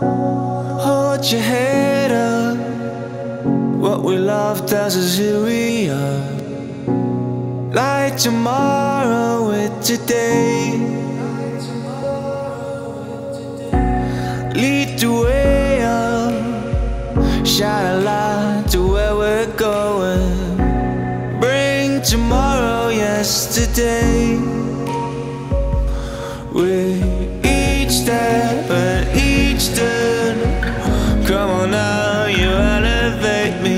hold your head up. What we love tells us who we are. Like tomorrow with today. Lead the way up. Shine a light to where we're going. Bring tomorrow yesterday. you elevate me.